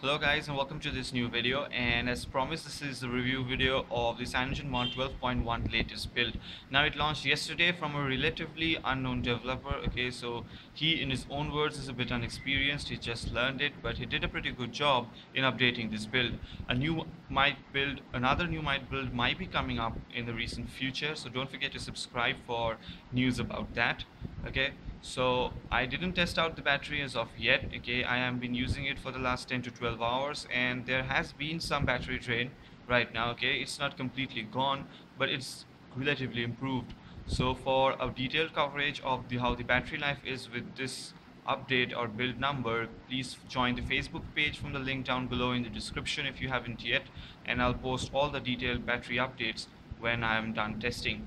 Hello guys and welcome to this new video and as promised this is the review video of the CyanogenMod 12.1 latest build. Now it launched yesterday from a relatively unknown developer okay so he in his own words is a bit unexperienced he just learned it but he did a pretty good job in updating this build. A new might build another new might build might be coming up in the recent future so don't forget to subscribe for news about that okay so I didn't test out the battery as of yet okay? I have been using it for the last 10 to 12 hours and there has been some battery drain right now okay? It's not completely gone but it's relatively improved. So for a detailed coverage of the how the battery life is with this update or build number please join the Facebook page from the link down below in the description if you haven't yet and I'll post all the detailed battery updates when I am done testing.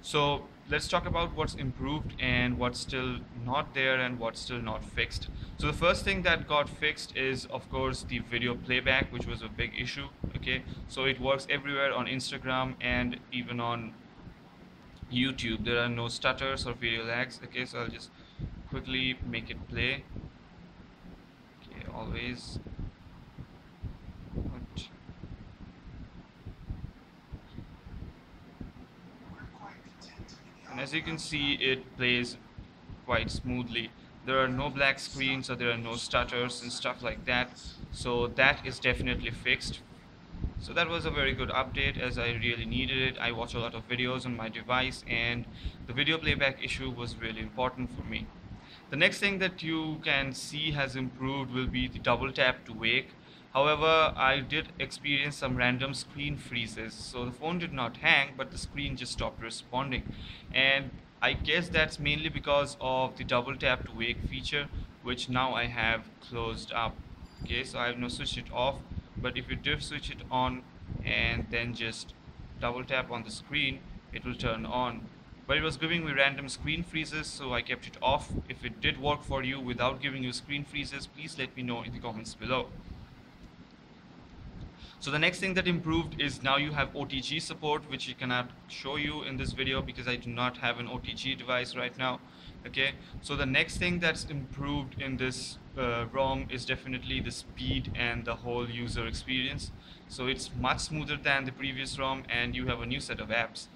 So let's talk about what's improved and what's still not there and what's still not fixed. So the first thing that got fixed is of course the video playback which was a big issue okay? So it works everywhere on Instagram and even on YouTube. There are no stutters or video lags okay? So I'll just quickly make it play. Okay always and as you can see it plays quite smoothly. There are no black screens or there are no stutters and stuff like that. So that is definitely fixed. So that was a very good update as I really needed it. I watch a lot of videos on my device and the video playback issue was really important for me. The next thing that you can see has improved will be the double tap to wake However, I did experience some random screen freezes. So the phone did not hang, but the screen just stopped responding. And I guess that's mainly because of the double tap to wake feature, which now I have closed up. Okay, so I have now switched it off. But if you do switch it on and then just double tap on the screen, it will turn on. But it was giving me random screen freezes, so I kept it off. If it did work for you without giving you screen freezes, please let me know in the comments below. So the next thing that improved is now you have OTG support, which I cannot show you in this video because I do not have an OTG device right now. Okay, so the next thing that's improved in this uh, ROM is definitely the speed and the whole user experience. So it's much smoother than the previous ROM and you have a new set of apps.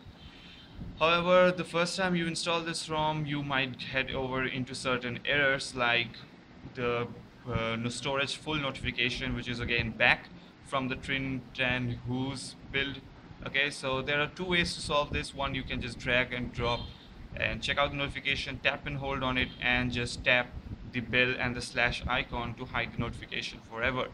However, the first time you install this ROM, you might head over into certain errors like the uh, storage full notification, which is again back from the Trin and Who's build. Okay, so there are two ways to solve this. One, you can just drag and drop and check out the notification, tap and hold on it, and just tap the bell and the slash icon to hide the notification forever.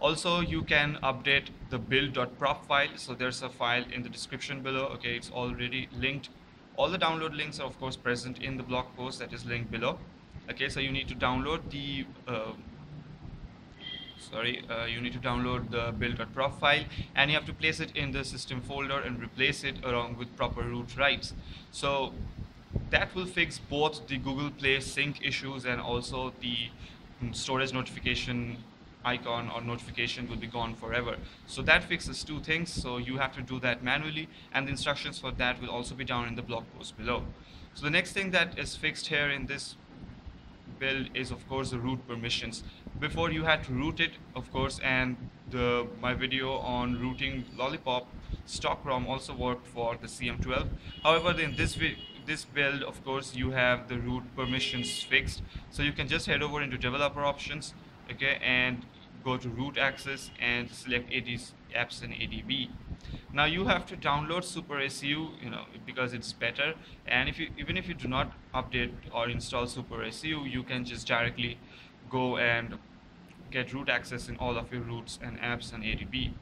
Also, you can update the build.prop file. So there's a file in the description below. Okay, it's already linked. All the download links are of course present in the blog post that is linked below. Okay, so you need to download the uh, sorry uh, you need to download the build.prop file and you have to place it in the system folder and replace it along with proper root rights so that will fix both the Google Play sync issues and also the storage notification icon or notification will be gone forever. So that fixes two things so you have to do that manually and the instructions for that will also be down in the blog post below. So the next thing that is fixed here in this build is of course the root permissions before you had to root it of course and the my video on rooting lollipop stock ROM also worked for the CM12 however in this this build of course you have the root permissions fixed. So you can just head over into developer options okay and go to root access and select ADs apps and ADB now you have to download SuperSU you know because it's better. And if you even if you do not update or install SuperSU you can just directly go and get root access in all of your roots and apps and adb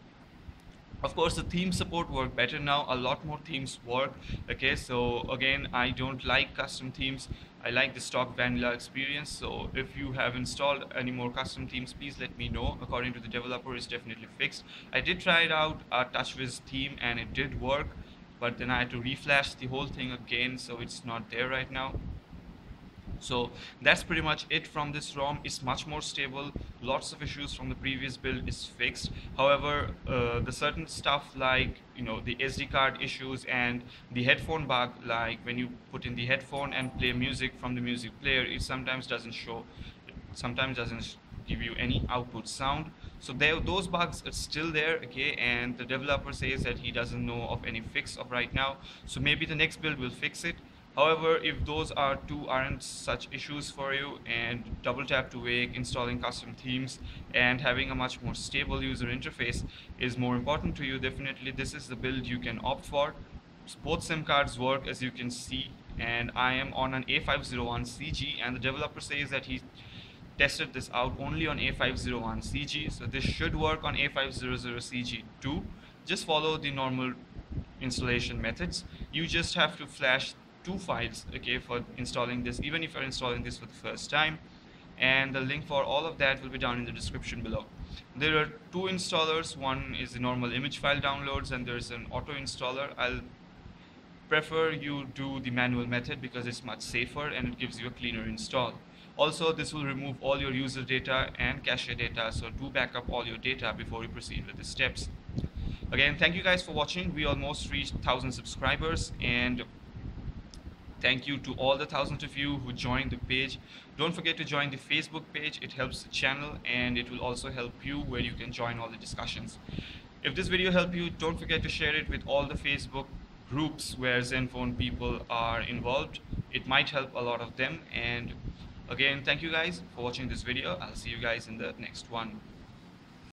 of course the theme support work better now. A lot more themes work okay? So again i don't like custom themes. I like the stock vanilla experience. So if you have installed any more custom themes please let me know. According to the developer it's definitely fixed. I did try it out a touchwiz theme and it did work but then i had to reflash the whole thing again so it's not there right now so that's pretty much it from this ROM. It's much more stable. Lots of issues from the previous build is fixed. However uh, the certain stuff like you know the SD card issues and the headphone bug like when you put in the headphone and play music from the music player it sometimes doesn't show sometimes doesn't give you any output sound. So there those bugs are still there okay and the developer says that he doesn't know of any fix of right now. So maybe the next build will fix it However, if those are two aren't such issues for you and double tap to wake, installing custom themes and having a much more stable user interface is more important to you, definitely this is the build you can opt for. Both SIM cards work as you can see and I am on an A501CG and the developer says that he tested this out only on A501CG so this should work on A500CG too. Just follow the normal installation methods. You just have to flash two files okay for installing this even if you're installing this for the first time. And the link for all of that will be down in the description below. There are two installers. One is the normal image file downloads and there's an auto installer. I'll prefer you do the manual method because it's much safer and it gives you a cleaner install. Also this will remove all your user data and cache data so do back up all your data before you proceed with the steps. Again thank you guys for watching. We almost reached 1000 subscribers and Thank you to all the thousands of you who joined the page. Don't forget to join the Facebook page. It helps the channel and it will also help you where you can join all the discussions. If this video helped you, don't forget to share it with all the Facebook groups where Zenfone people are involved. It might help a lot of them. And again, thank you guys for watching this video. I'll see you guys in the next one.